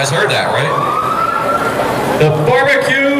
guys heard that, right? The Barbecue